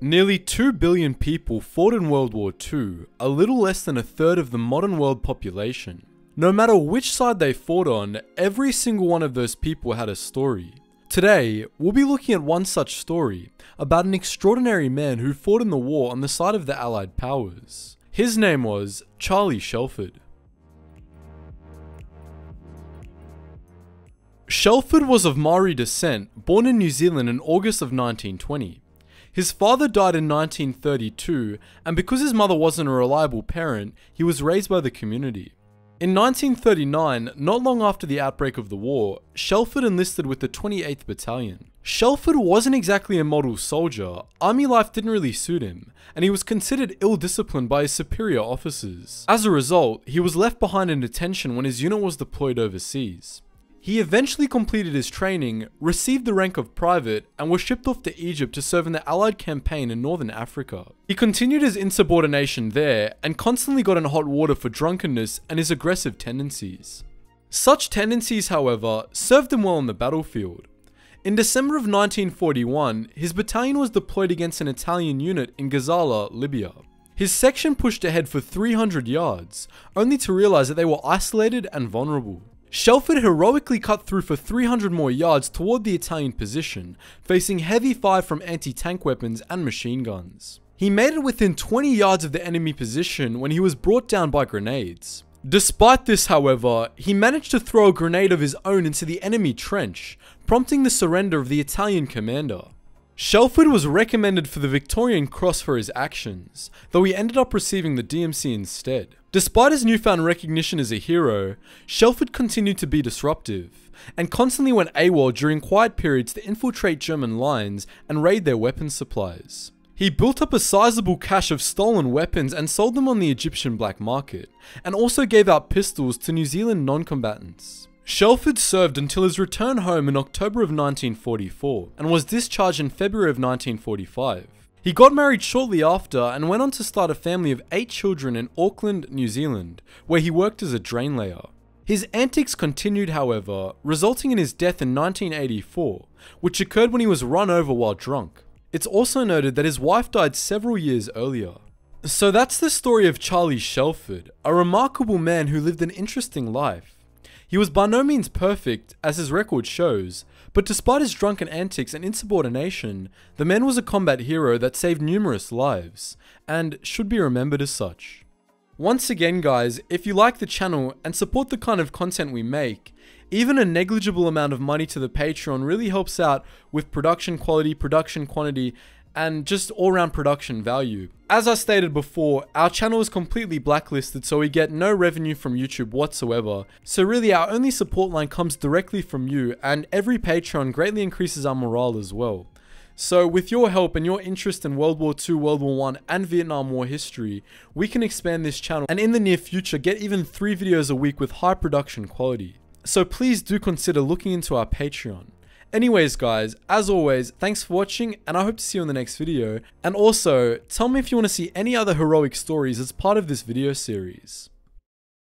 Nearly 2 billion people fought in World War II, a little less than a third of the modern world population. No matter which side they fought on, every single one of those people had a story. Today, we'll be looking at one such story, about an extraordinary man who fought in the war on the side of the Allied powers. His name was Charlie Shelford. Shelford was of Maori descent, born in New Zealand in August of 1920. His father died in 1932, and because his mother wasn't a reliable parent, he was raised by the community. In 1939, not long after the outbreak of the war, Shelford enlisted with the 28th Battalion. Shelford wasn't exactly a model soldier, army life didn't really suit him, and he was considered ill-disciplined by his superior officers. As a result, he was left behind in detention when his unit was deployed overseas. He eventually completed his training, received the rank of private, and was shipped off to Egypt to serve in the Allied campaign in northern Africa. He continued his insubordination there, and constantly got in hot water for drunkenness and his aggressive tendencies. Such tendencies, however, served him well on the battlefield. In December of 1941, his battalion was deployed against an Italian unit in Gazala, Libya. His section pushed ahead for 300 yards, only to realize that they were isolated and vulnerable. Shelford heroically cut through for 300 more yards toward the Italian position, facing heavy fire from anti-tank weapons and machine guns. He made it within 20 yards of the enemy position when he was brought down by grenades. Despite this, however, he managed to throw a grenade of his own into the enemy trench, prompting the surrender of the Italian commander. Shelford was recommended for the Victorian Cross for his actions, though he ended up receiving the DMC instead. Despite his newfound recognition as a hero, Shelford continued to be disruptive, and constantly went AWOL during quiet periods to infiltrate German lines and raid their weapons supplies. He built up a sizable cache of stolen weapons and sold them on the Egyptian black market, and also gave out pistols to New Zealand non-combatants. Shelford served until his return home in October of 1944, and was discharged in February of 1945. He got married shortly after and went on to start a family of eight children in Auckland, New Zealand, where he worked as a drain layer. His antics continued, however, resulting in his death in 1984, which occurred when he was run over while drunk. It's also noted that his wife died several years earlier. So that's the story of Charlie Shelford, a remarkable man who lived an interesting life. He was by no means perfect, as his record shows, but despite his drunken antics and insubordination, the man was a combat hero that saved numerous lives, and should be remembered as such. Once again guys, if you like the channel and support the kind of content we make, even a negligible amount of money to the Patreon really helps out with production quality, production quantity, and just all round production value. As I stated before, our channel is completely blacklisted so we get no revenue from YouTube whatsoever. So really our only support line comes directly from you and every Patreon greatly increases our morale as well. So with your help and your interest in World War II, World War I and Vietnam War history, we can expand this channel and in the near future get even 3 videos a week with high production quality. So please do consider looking into our Patreon. Anyways guys, as always, thanks for watching and I hope to see you in the next video. And also, tell me if you want to see any other heroic stories as part of this video series.